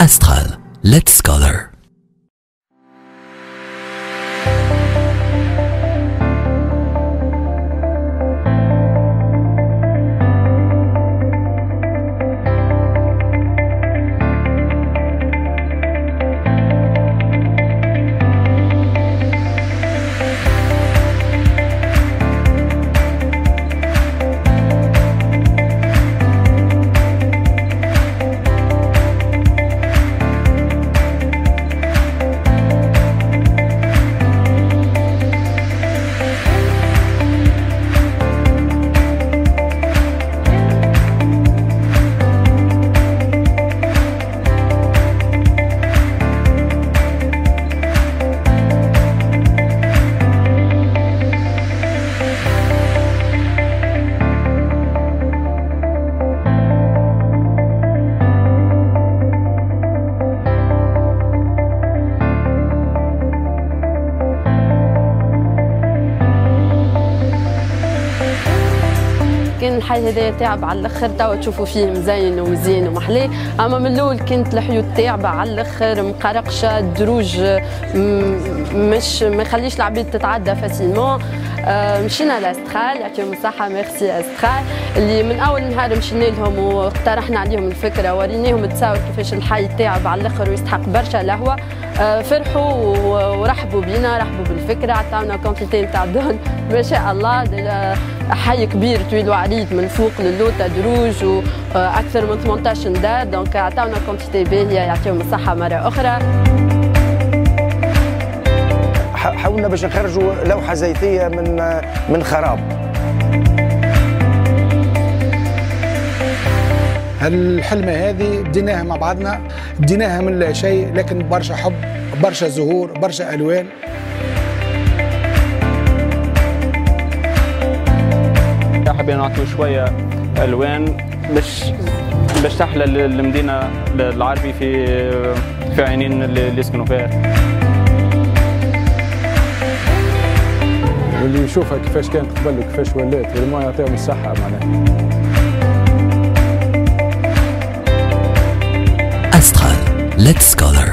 Astral, let's color. كان الحي هذا تعب على الأخر توا تشوفوا فيه مزين وزين ومحلي. أما من الأول كانت الحيوط تعبة على الأخر مقرقشة الدروج مش ما يخليش العبيد تتعدى facilement. آه، مشينا لأسترال يعطيهم الصحة ميرسي أسترال. اللي من أول نهار مشينا لهم واقترحنا عليهم الفكرة وريناهم تصاور كيفاش الحي تعب على الأخر ويستحق برشا لهوا. آه، فرحوا ورحبوا بينا رحبوا بالفكرة عطاونا quantité نتاع dons ما شاء الله حي كبير طويل وعريض من فوق للوطة دروج وأكثر من 18 دار donc عطاونا quantité باهية يعطيهم الصحة مرة أخرى. حاولنا باش نخرجوا لوحة زيتية من من خراب. الحلمة هذه بديناها مع بعضنا بديناها من لا شيء لكن برشا حب برشا زهور برشا ألوان. حابين نعطيو شوية ألوان. باش باش تحلى المدينة العربي في في عينين اللي يسكنوا فيها. واللي يشوفها كيفاش كانت قبل وكيفاش ولات والله يعطيهم الصحة معناها. Astral, let's color.